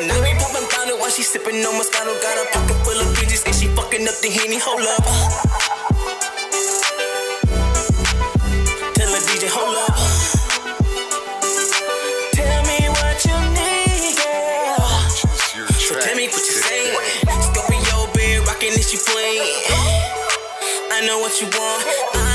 And I ain't popping bottle while she sipping on Moscato. Got a pocket full of bitches and she fucking up the henny. Hold up. Tell me what you need, girl. Tell me what you say. Scorpio rocking and she. I know what you want. I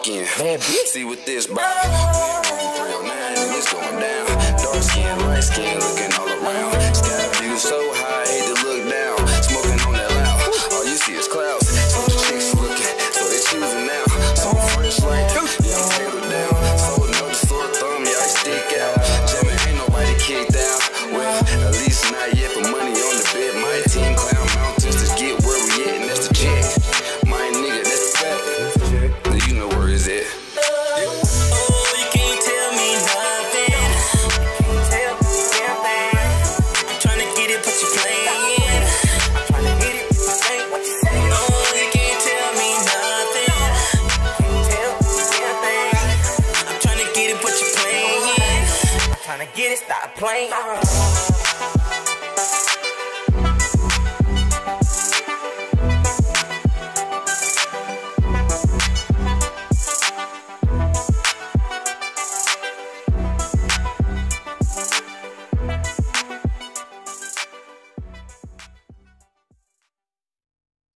walk in. Man, See what this body. Room 309 it's going down. Dark skin, light skin, looking all around. Sky view so high. get it, stop playing.